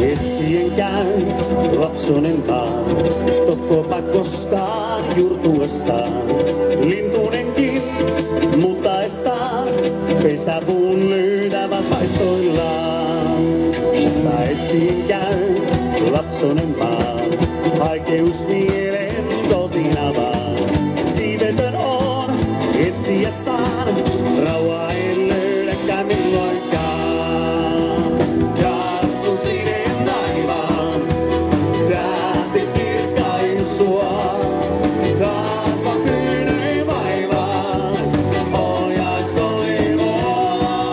Etsien käy lapsonen vaan, tokkopa koskaan jurtuessaan. Lintunenkin mutaessaan, pesäpuun löytävä paistoillaan. Mutta etsien käy lapsonen vaan, haikeus mieleen etsiä saan, rauhaa en löydäkään milloinkaan. Taivaan, tähti kirkkain sua. Taas vaan kyynei vaivaan, ohjaatko levoa,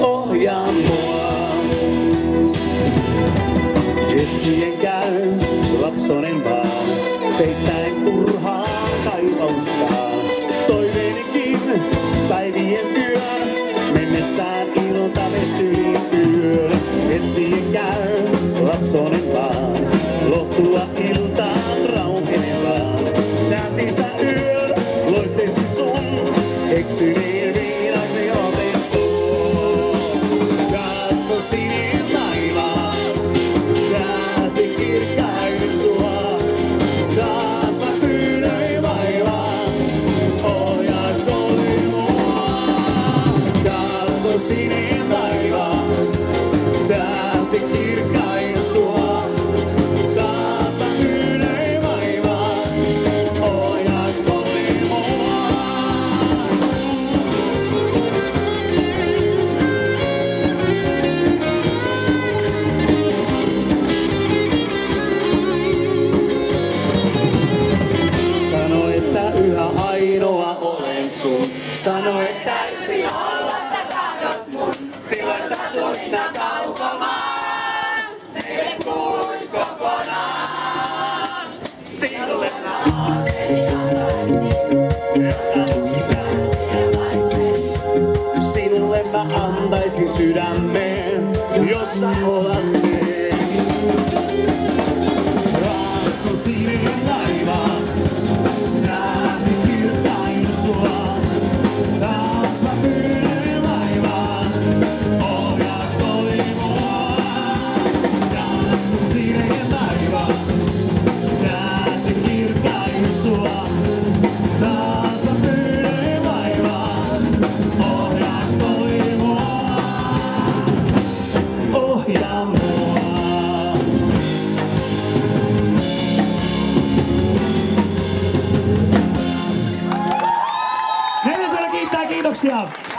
ohjaa mua. Etsien lapsonen vaan, peittäen turhaa kaipausta. baby, if you're on, me, me, side, Sano, että yksin olla sä tahdot mun. Silloin sä tulit nää kaukomaan. Meille kuuluis kokonaan. Sinulle mä Sinulle mä antaisin sydämeen, jos sä olet se. Kiitoksia.